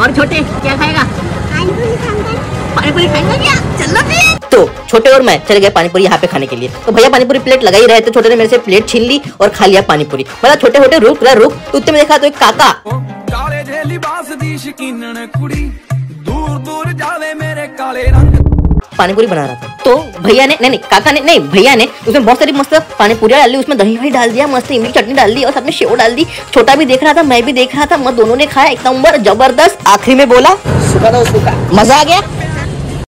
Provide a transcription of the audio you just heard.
और छोटे क्या खाएगा? क्या तो छोटे और मैं चले गए पानीपुरी यहाँ पे खाने के लिए। तो भैया पानीपुरी प्लेट लगा ही रहे थे छोटे ने मेरे से प्लेट छीन ली और खा लिया पानीपुरी। मतलब छोटे छोटे रुक रहा रुक। तो उतने में देखा तो एक काका। दूर दूर जावे मेरे काले रंग। पानीपुरी बना रहा था। तो भैया ने नहीं नहीं काका ने नहीं भैया ने उसमें बहुत सारी मस्त पानी पूरी डाल दी उसमें दही वही डाल दिया मस्त इमली चटनी डाल दी और सबने शेव डाल दी। छोटा भी देख रहा था मैं भी देख रहा था मैं दोनों ने खाया एक नंबर ज़बरदस्त आखिरी में बोला। सुखा था सुखा मज़ा आ गया?